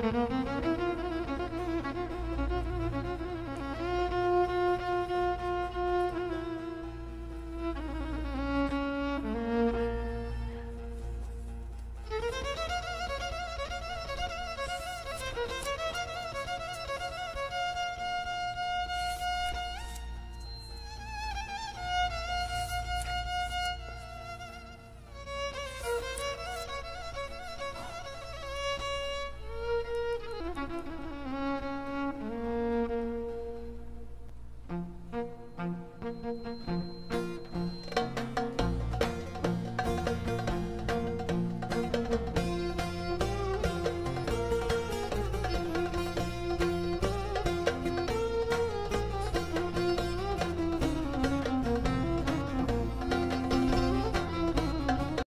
Música